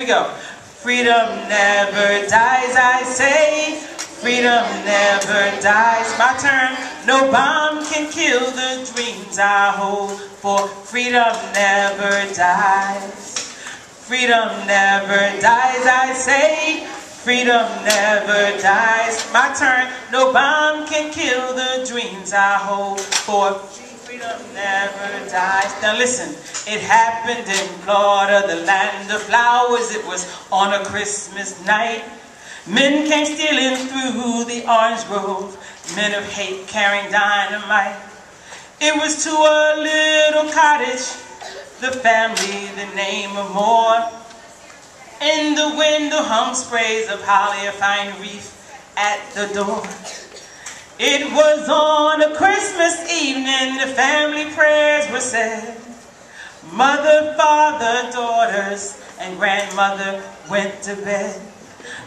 we go. Freedom never dies, I say. Freedom never dies. My turn. No bomb can kill the dreams I hold, for freedom never dies. Freedom never dies, I say. Freedom never dies. My turn. No bomb can kill the dreams I hold, for freedom never dies. Now listen, it happened in Florida, the land of flowers. It was on a Christmas night. Men came stealing through the orange grove, men of hate carrying dynamite. It was to a little cottage, the family, the name of Moore. In the window hung sprays of holly, a fine wreath at the door. It was on a Christmas evening, the family prayers were said. Mother, father, daughters, and grandmother went to bed.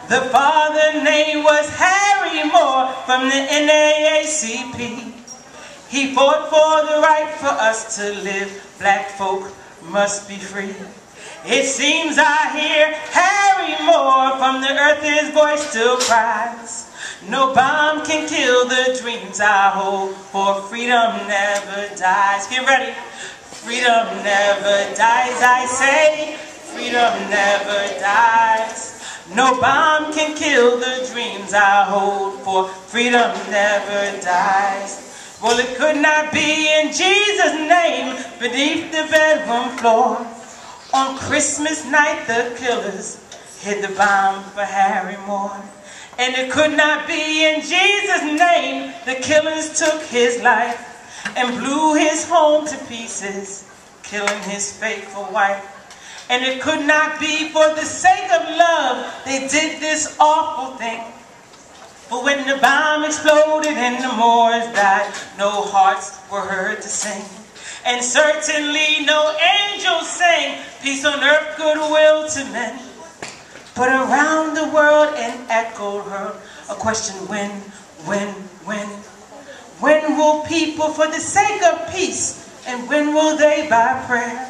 The father name was Harry Moore from the NAACP. He fought for the right for us to live. Black folk must be free. It seems I hear Harry Moore from the earth, his voice still cries. No bomb can kill the dreams I hold, for freedom never dies. Get ready. Freedom never dies, I say. Freedom never dies. No bomb can kill the dreams I hold, for freedom never dies. Well, it could not be in Jesus' name beneath the bedroom floor. On Christmas night, the killers hid the bomb for Harry Moore. And it could not be in Jesus' name the killers took his life and blew his home to pieces, killing his faithful wife. And it could not be for the sake of love they did this awful thing. For when the bomb exploded and the Moores died, no hearts were heard to sing. And certainly no angels sang, peace on earth, goodwill to men. But around the world an echo heard a question when, when, when? When will people, for the sake of peace, and when will they by prayer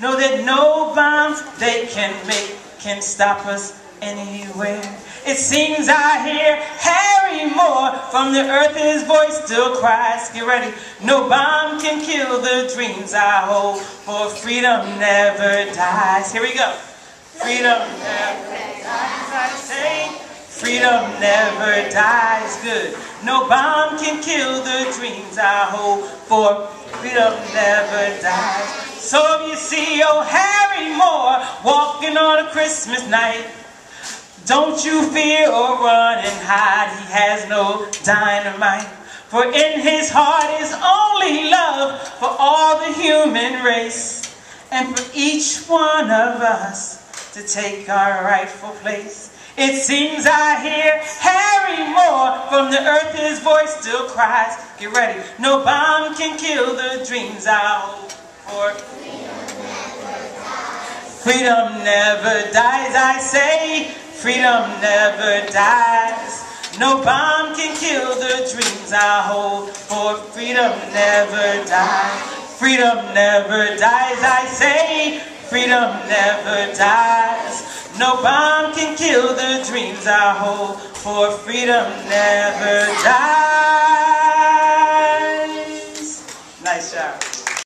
know that no bombs they can make can stop us anywhere? It seems I hear Harry Moore from the earth, his voice still cries. Get ready. No bomb can kill the dreams I hold, for freedom never dies. Here we go. Freedom never dies, I say. Freedom never dies, good. No bomb can kill the dreams I hold, for freedom never dies. So if you see old Harry Moore walking on a Christmas night, don't you fear or run and hide, he has no dynamite. For in his heart is only love for all the human race, and for each one of us to take our rightful place. It seems I hear Harry Moore from the earth, his voice still cries. Get ready, no bomb can kill the dreams I hold for. Freedom never dies, I say. Freedom never dies. No bomb can kill the dreams I hold, for freedom never dies. Freedom never dies, I say. Freedom never dies. No bomb can kill the dreams I hold, for freedom never dies.